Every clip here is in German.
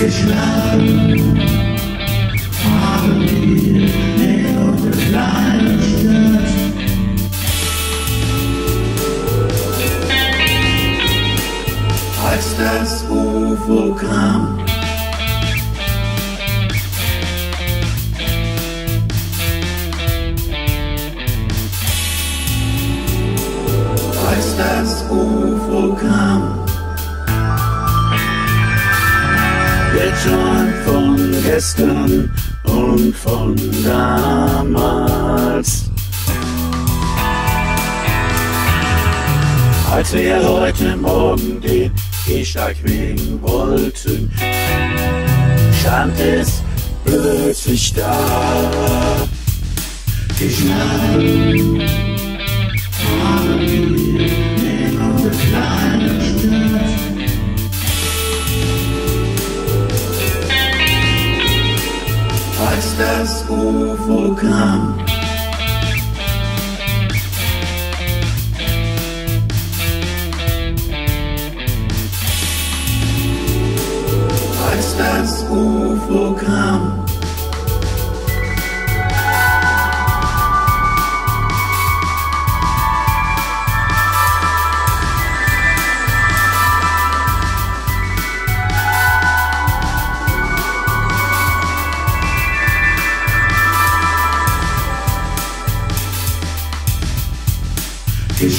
geschlagen. Haben wir in unsere kleine Stadt. Als das UFO kam, als das UFO kam. Schon von gestern und von damals. Als wir heute Morgen den Gehsteig wegen wollten, stand es plötzlich da. Geschlagen haben overcome. Let's overcome. Als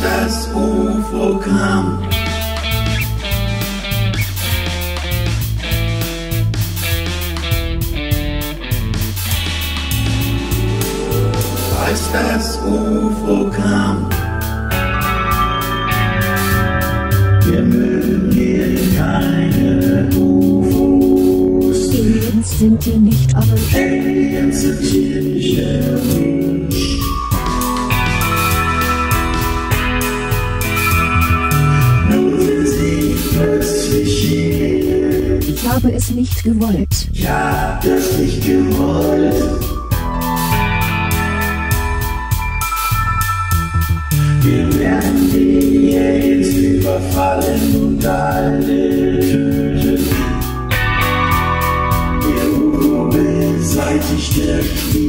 das UFO kam, als das UFO kam. Wir mögen hier keine UFOs. Aliens sind hier nicht, aber Aliens sind hier nicht erwünscht. Nun sind sie plötzlich hier. ich habe es nicht gewollt. Ich hab das nicht gewollt. monster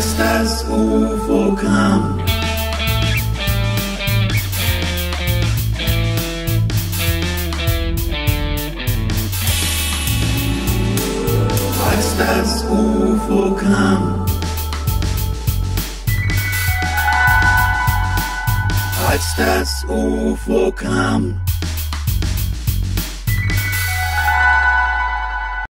just as overcome. Just as overcome. Just as overcome.